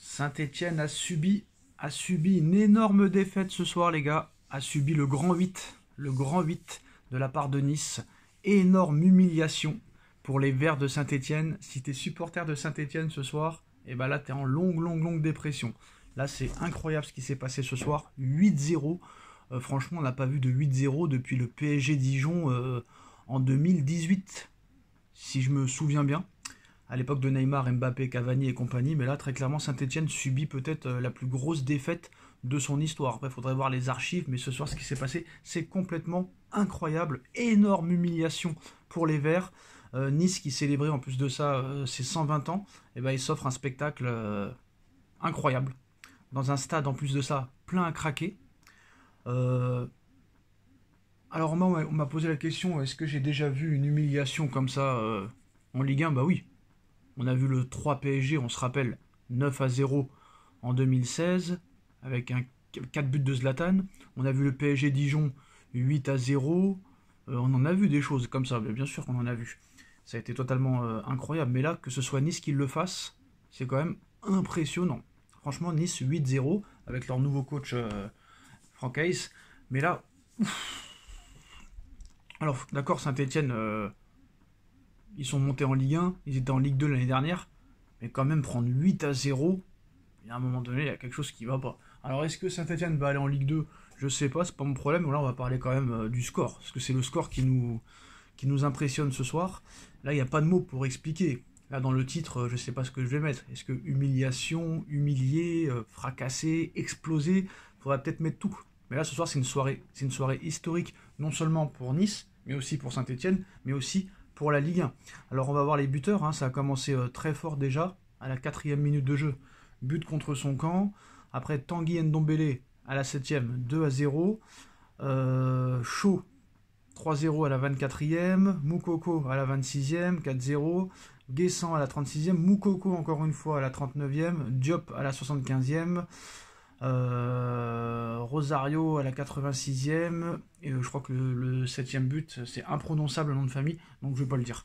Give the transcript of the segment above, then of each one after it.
Saint-Etienne a subi, a subi une énorme défaite ce soir, les gars. A subi le grand 8, le grand 8 de la part de Nice. Énorme humiliation pour les Verts de Saint-Etienne. Si tu es supporter de Saint-Etienne ce soir, et eh ben là, tu es en longue, longue, longue dépression. Là, c'est incroyable ce qui s'est passé ce soir. 8-0. Euh, franchement, on n'a pas vu de 8-0 depuis le PSG Dijon euh, en 2018, si je me souviens bien à l'époque de Neymar, Mbappé, Cavani et compagnie, mais là très clairement Saint-Etienne subit peut-être euh, la plus grosse défaite de son histoire. Après, il faudrait voir les archives, mais ce soir ce qui s'est passé, c'est complètement incroyable, énorme humiliation pour les Verts. Euh, nice qui célébrait en plus de ça euh, ses 120 ans, et eh ben, il s'offre un spectacle incroyable. Dans un stade en plus de ça plein à craquer. Alors moi on m'a posé la question, est-ce que j'ai déjà vu une humiliation comme ça en Ligue 1 Bah oui, on a vu le 3 PSG, on se rappelle, 9 à 0 en 2016, avec un 4 buts de Zlatan. On a vu le PSG Dijon 8 à 0. Euh, on en a vu des choses comme ça, bien sûr qu'on en a vu. Ça a été totalement euh, incroyable. Mais là, que ce soit Nice qui le fasse, c'est quand même impressionnant. Franchement, Nice 8-0 avec leur nouveau coach euh, Franck Hayes. Mais là, alors d'accord, Saint-Etienne ils sont montés en Ligue 1, ils étaient en Ligue 2 l'année dernière, mais quand même prendre 8 à 0, il y a un moment donné, il y a quelque chose qui va pas. Alors est-ce que Saint-Etienne va aller en Ligue 2 Je sais pas, c'est pas mon problème, là on va parler quand même euh, du score, parce que c'est le score qui nous, qui nous impressionne ce soir. Là, il n'y a pas de mots pour expliquer. Là, dans le titre, euh, je sais pas ce que je vais mettre. Est-ce que humiliation, humilié, euh, fracassé, explosé Faudrait peut-être mettre tout. Mais là, ce soir, c'est une soirée, c'est une soirée historique, non seulement pour Nice, mais aussi pour Saint-Etienne, mais aussi pour la Ligue 1. Alors on va voir les buteurs, hein. ça a commencé euh, très fort déjà, à la quatrième minute de jeu, but contre son camp. Après Tanguy Ndombele à la septième, 2 à 0. Euh, Chaud, 3-0 à la 24e. Moukoko à la 26e, 4-0. Guessant à la 36e. Moukoko encore une fois à la 39e. Diop à la 75e. Euh, Rosario à la 86e. Et euh, je crois que le, 7 but, c'est imprononçable le nom de famille, donc je vais pas le dire.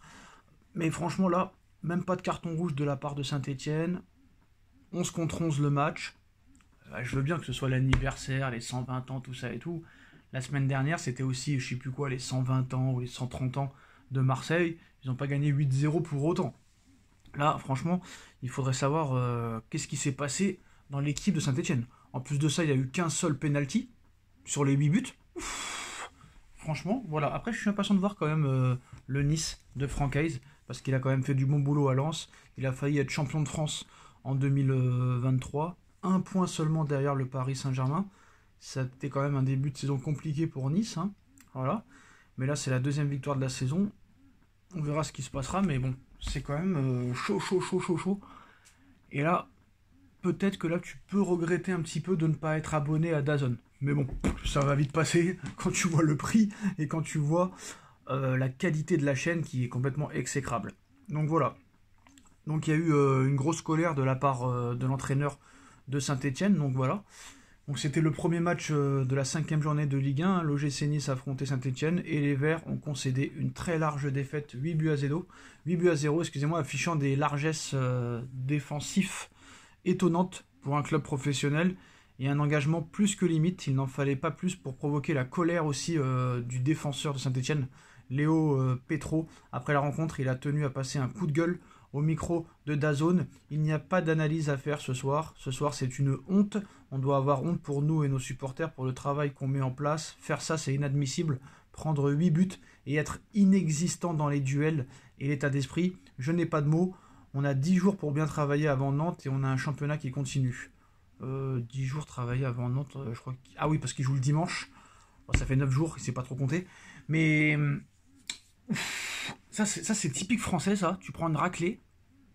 Mais franchement, là, même pas de carton rouge de la part de Saint-Etienne. 11 contre 11 le match. Euh, je veux bien que ce soit l'anniversaire, les 120 ans, tout ça et tout. La semaine dernière, c'était aussi, je sais plus quoi, les 120 ans ou les 130 ans de Marseille. Ils n'ont pas gagné 8-0 pour autant. Là, franchement, il faudrait savoir qu'est-ce qui s'est passé dans l'équipe de Saint-Etienne. En plus de ça, il n'y a eu qu'un seul penalty sur les 8 buts. franchement, voilà. Après, je suis impatient de voir quand même euh, le Nice de Francaise, parce qu'il a quand même fait du bon boulot à Lens. Il a failli être champion de France en 2023. Un point seulement derrière le Paris Saint-Germain. C'était quand même un début de saison compliqué pour Nice. Hein. Voilà. Mais là, c'est la deuxième victoire de la saison. On verra ce qui se passera, mais bon, c'est quand même euh, chaud, chaud, chaud, chaud, chaud. Et là, peut-être que là tu peux regretter un petit peu de ne pas être abonné à Dazon. Mais bon, ça va vite passer quand tu vois le prix et quand tu vois euh, la qualité de la chaîne qui est complètement exécrable. Donc voilà. Donc il y a eu euh, une grosse colère de la part euh, de l'entraîneur de Saint-Etienne. Donc voilà. Donc c'était le premier match de la cinquième journée de Ligue 1. L'OGC Nice affrontait Saint-Etienne et les Verts ont concédé une très large défaite, 8 buts à 0. 8 buts à 0, excusez-moi, affichant des largesses défensifs étonnante pour un club professionnel et un engagement plus que limite. Il n'en fallait pas plus pour provoquer la colère aussi euh, du défenseur de Saint-Etienne, Léo euh, Petro. Après la rencontre, il a tenu à passer un coup de gueule au micro de Dazone. Il n'y a pas d'analyse à faire ce soir. Ce soir, c'est une honte. On doit avoir honte pour nous et nos supporters pour le travail qu'on met en place. Faire ça, c'est inadmissible. Prendre 8 buts et être inexistant dans les duels et l'état d'esprit. Je n'ai pas de mots. On a 10 jours pour bien travailler avant Nantes et on a un championnat qui continue. Euh, 10 jours travailler avant Nantes, euh, je crois. Ah oui, parce qu'il joue le dimanche. ça fait 9 jours, il sait pas trop compter. Mais ça, c'est typique français, ça. Tu prends une raclée,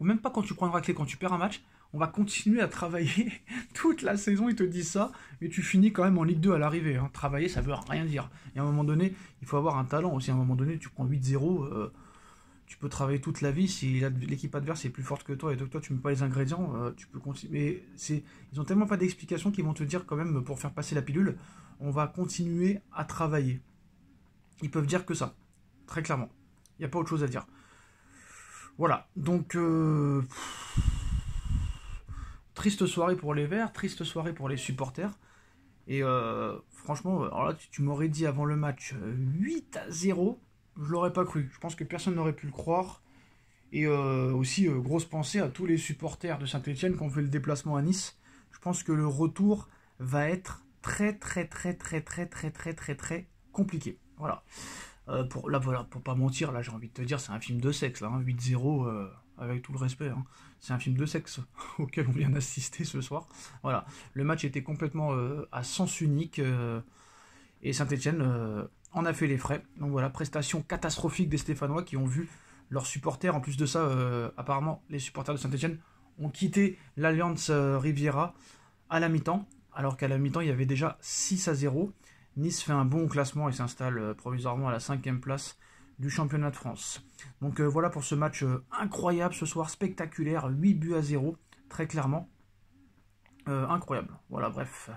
ou même pas quand tu prends une raclée, quand tu perds un match, on va continuer à travailler toute la saison, ils te disent ça, mais tu finis quand même en Ligue 2 à l'arrivée. Hein. Travailler, ça veut rien dire. Et à un moment donné, il faut avoir un talent aussi. À un moment donné, tu prends 8-0 tu peux travailler toute la vie si l'équipe adverse est plus forte que toi et que toi tu mets pas les ingrédients, euh, tu peux continuer. Mais ils ont tellement pas d'explications qu'ils vont te dire quand même pour faire passer la pilule, on va continuer à travailler. Ils peuvent dire que ça, très clairement. Il n'y a pas autre chose à dire. Voilà, donc euh, triste soirée pour les Verts, triste soirée pour les supporters. Et franchement, alors là, tu m'aurais dit avant le match 8 à 0, je l'aurais pas cru. Je pense que personne n'aurait pu le croire. Et aussi, grosse pensée à tous les supporters de Saint-Etienne qui ont fait le déplacement à Nice. Je pense que le retour va être très très très très très très très très très compliqué. Voilà. Euh, pour, là, voilà, pour pas mentir, là j'ai envie de te dire, c'est un film de sexe, là, 8-0, hein, euh, avec tout le respect. Hein. C'est un film de sexe auquel on vient d'assister ce soir. Voilà, le match était complètement euh, à sens unique et Saint-Etienne en a fait les frais. Donc voilà, prestation catastrophique des Stéphanois qui ont vu leurs supporters. En plus de ça, apparemment, les supporters de Saint-Etienne ont quitté l'Alliance Riviera à la mi-temps, alors qu'à la mi-temps il y avait déjà 6 à 0. Nice fait un bon classement et s'installe euh, provisoirement à la cinquième place du championnat de France. Donc euh, voilà pour ce match euh, incroyable ce soir, spectaculaire, 8 buts à 0, très clairement. incroyable. Voilà, bref.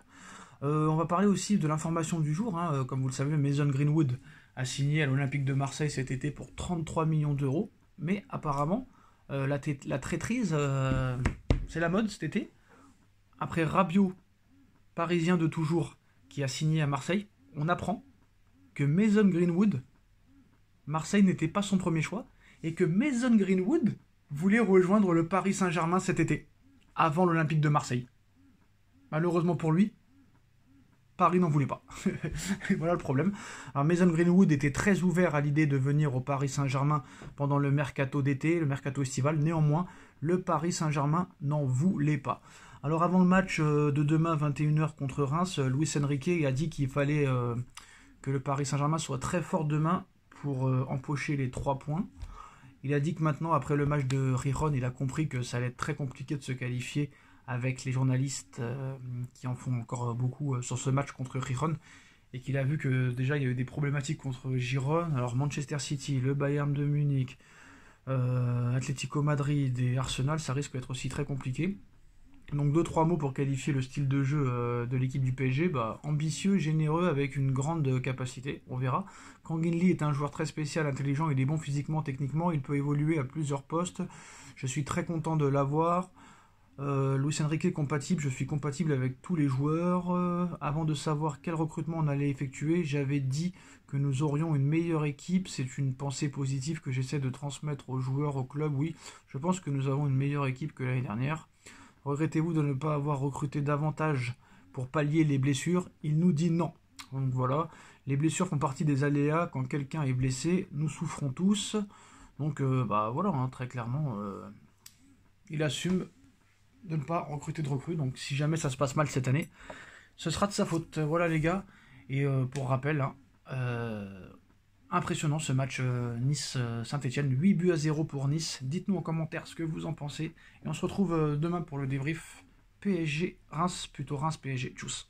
On va parler aussi de l'information du jour. Hein. Comme vous le savez, Mason Greenwood a signé à l'Olympique de Marseille cet été pour 33 millions d'euros. Mais apparemment, la, la, traîtrise, c'est la mode cet été. Après Rabiot, parisien de toujours, qui a signé à Marseille, on apprend que Mason Greenwood, Marseille n'était pas son premier choix, et que Mason Greenwood voulait rejoindre le Paris Saint-Germain cet été, avant l'Olympique de Marseille. Malheureusement pour lui, Paris n'en voulait pas. voilà le problème. Alors Mason Greenwood était très ouvert à l'idée de venir au Paris Saint-Germain pendant le mercato d'été, le mercato estival. Néanmoins, le Paris Saint-Germain n'en voulait pas. Alors avant le match euh, de demain 21h contre Reims, euh, Luis Enrique a dit qu'il fallait euh, que le Paris Saint-Germain soit très fort demain pour empocher les 3 points. Il a dit que maintenant, après le match de Riron, il a compris que ça allait être très compliqué de se qualifier avec les journalistes qui en font encore beaucoup sur ce match contre Riron. Et qu'il a vu que déjà il y a eu des problématiques contre Giron. Alors Manchester City, le Bayern de Munich, Atlético Madrid et Arsenal, ça risque d'être aussi très compliqué. Donc deux trois mots pour qualifier le style de jeu euh, de l'équipe du PSG, bah, ambitieux, généreux, avec une grande capacité, on verra. Kang Lee est un joueur très spécial, intelligent, il est bon physiquement, techniquement, il peut évoluer à plusieurs postes. Je suis très content de l'avoir. Euh, Luis Enrique est compatible, je suis compatible avec tous les joueurs. Euh, avant de savoir quel recrutement on allait effectuer, j'avais dit que nous aurions une meilleure équipe. C'est une pensée positive que j'essaie de transmettre aux joueurs, au club. Oui, je pense que nous avons une meilleure équipe que l'année dernière. Regrettez-vous de ne pas avoir recruté davantage pour pallier les blessures? Il nous dit non. Donc voilà, les blessures font partie des aléas. Quand quelqu'un est blessé, nous souffrons tous. Donc euh, bah voilà, hein, très clairement, euh, il assume de ne pas recruter de recrues. Donc si jamais ça se passe mal cette année, ce sera de sa faute. Voilà les gars. Et euh, pour rappel, hein, Impressionnant ce match euh, Nice-Saint-Etienne. 8 buts à 0 pour Nice. Dites-nous en commentaire ce que vous en pensez. Et on se retrouve euh, demain pour le débrief PSG Reims, plutôt Reims PSG. Tchuss